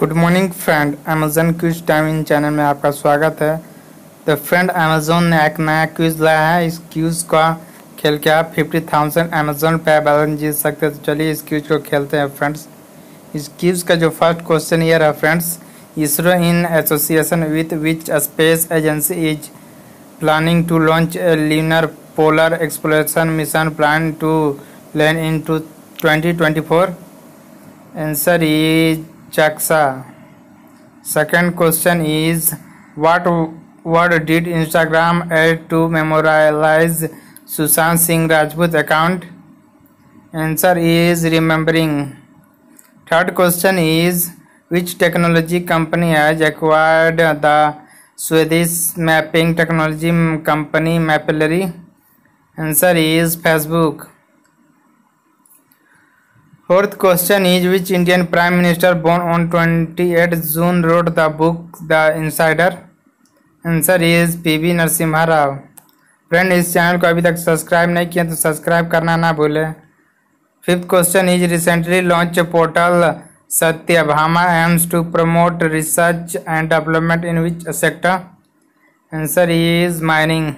Good morning friend Amazon quiz timing channel में आपका स्वागत है तो फ्रेंड अमेजोन ने एक नया क्विज लाया है इस क्विज का खेल के आप fifty thousand Amazon pay balance जीत सकते हैं तो चलिए इस क्विज को खेलते हैं फ्रेंड्स इस क्विज का जो फर्स्ट क्वेश्चन ये रहा friends ISRO in association with which space agency is planning to launch a lunar polar exploration mission plan to land in to twenty twenty four answer is Chaksa. Second question is, what word did Instagram add to memorialize Sushant Singh Rajput account? Answer is remembering. Third question is, which technology company has acquired the Swedish mapping technology company Mapillary? Answer is Facebook. Fourth is which Indian prime minister born on twenty eight June road the book the The answer is P PV Narasimha Rao friend इस channel को अभी तक subscribe नहीं किया तो subscribe करना ना भूलें fifth question is recently launch portal Satyabhama aims to promote research and development in which sector answer is mining